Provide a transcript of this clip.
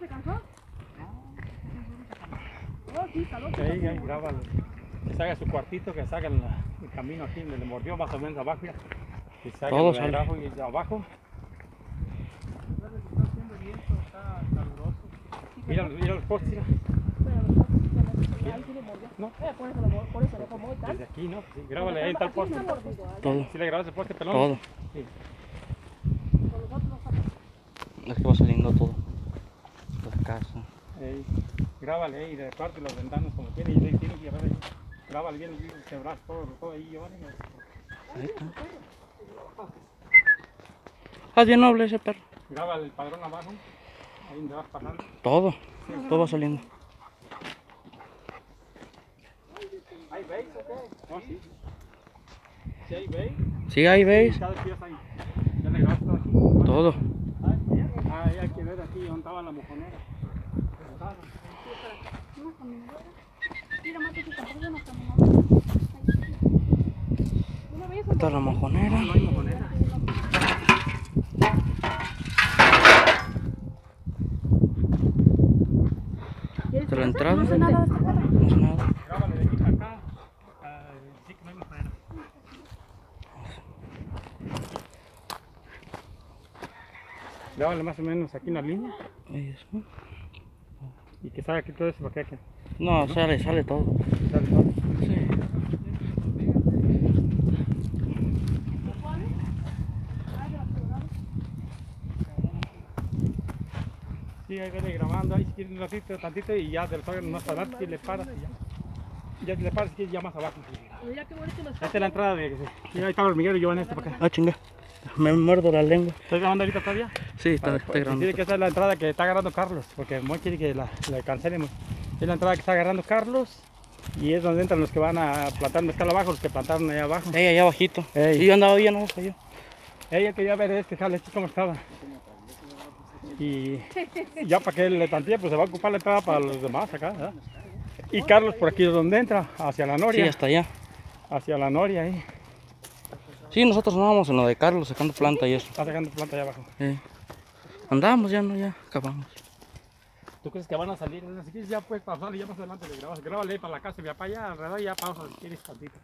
se cansó? Oh, sí, caló. Sí, ahí, grábalo. Que se haga su cuartito, que se haga el, el camino aquí, donde le mordió más o menos abajo. Ya. Que se haga Todo lo de sale. abajo y de abajo. Está haciendo viento, está caluroso. Mira, mira los postes, mira. No. Eh, por eso, lo- por eso le tomó y tal. Desde aquí, ¿no? Sí, grábale ahí en tal poste. Todo, ¿Sí le grabas el poste pelón? todo. Sí. Es que va saliendo todo. La casa. Ey, grábale ahí, de parte los ventanos como tiene, y ahí tiene que llevar ahí. Grábale bien, quebrar todo, todo ahí, llévale. Ahí está. Ah, bien noble ese perro. Grábale el padrón abajo, ahí donde vas pasando. Todo. Todo va saliendo. ¿Hay veis o qué? No, sí. ¿Sí hay veis? Sí, ahí veis. Cada pieza ahí. Ya le grabaste todo. Ah, ahí hay que ver aquí donde estaba la mojonera. Esta es la mojonera. No hay mojonera. Esta es la entrada. No sé nada. No más o menos aquí en la línea. Y que salga aquí todo eso para. No, sale, sale todo. Sale todo. Sí. Sí, ahí viene grabando, ahí si quieres un ratito, tantito y ya del sol más adelante si le paras y ya. Ya si le paras, si quieres ya más abajo. Mira qué bonito Esta es la entrada de... Mira, ahí está el hormiguero y yo en este para acá. Ah, chinga. Me muerdo la lengua. ¿Estás grabando ahorita todavía? Sí, está, pues, grande. Dice que esa es la entrada que está agarrando Carlos, porque Moy quiere que la, la cancelemos. Es la entrada que está agarrando Carlos y es donde entran los que van a plantar mezcal abajo, los que plantaron allá abajo. Ey, allá abajito. Ey. Sí, yo andaba bien, no sé yo. Ella quería ver este jale, este cómo estaba. Y ya para que le tantee, pues se va a ocupar la entrada para los demás acá, ¿verdad? Y Carlos por aquí es donde entra, hacia la Sí, noria, hasta allá. hacia la noria ahí. Sí, nosotros andábamos en lo de Carlos sacando planta y eso. Está sacando planta allá abajo. Sí. Andábamos ya, no, ya acabamos. ¿Tú crees que van a salir? Si quieres ya puedes pasar y ya más adelante le grabas. Grábale para la casa y para allá alrededor y ya pausa si quieres tantito.